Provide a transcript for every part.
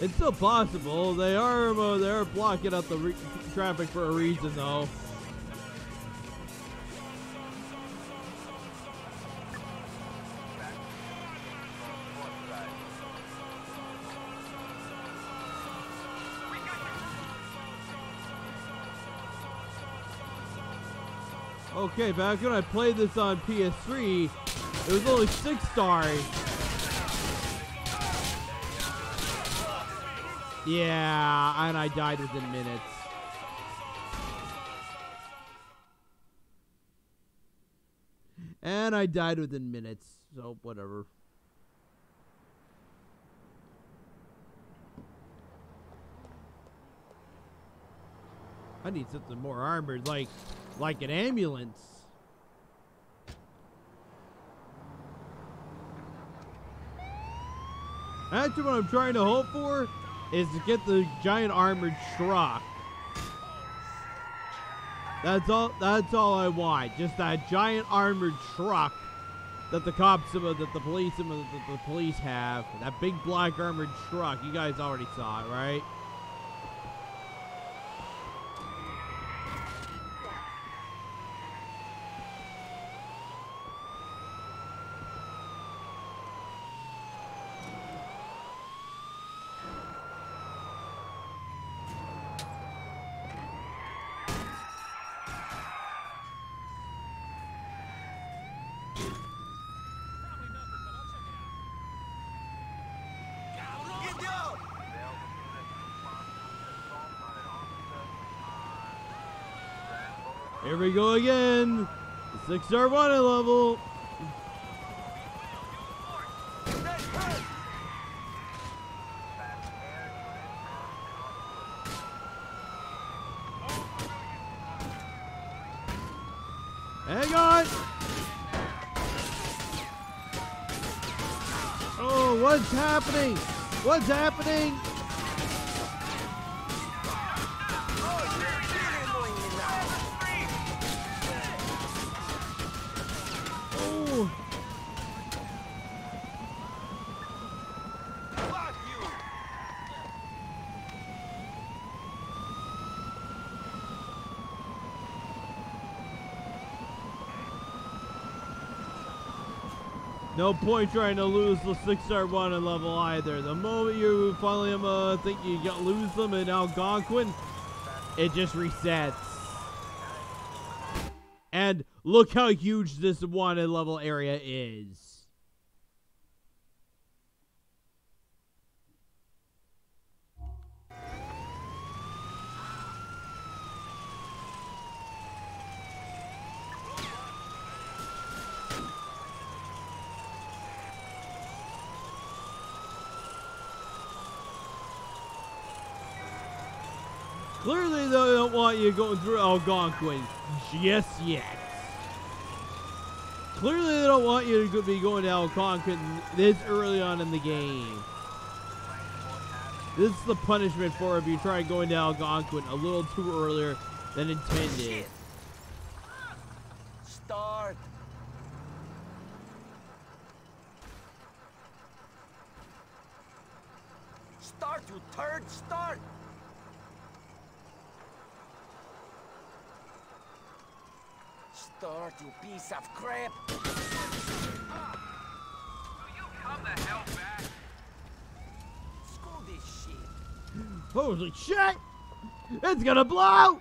It's still possible. They are uh, they are blocking up the traffic for a reason, though. Okay, back when I played this on PS3, it was only six stars. Yeah, and I died within minutes. And I died within minutes, so whatever. I need something more armored, like like an ambulance. That's what I'm trying to hope for is to get the giant armored truck. That's all. That's all I want. Just that giant armored truck that the cops, that the police, that the police have. That big black armored truck. You guys already saw it, right? Here we go again. The six star wanted level. Hang on. Oh, what's happening? What's happening? Oh. No point trying to lose the six-star wanted level either. The moment you finally um, uh, think you lose them in Algonquin, it just resets. And look how huge this wanted level area is. Clearly, they don't want you going through Algonquin just yet. Clearly, they don't want you to be going to Algonquin this early on in the game. This is the punishment for if you try going to Algonquin a little too earlier than intended. Start. Start, you turd, start! Start, you piece of crap! Do you come the hell back? Screw this shit! Holy shit! It's gonna blow!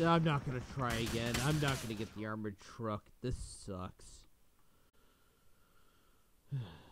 I'm not gonna try again. I'm not gonna get the armored truck. This sucks.